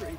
retreat.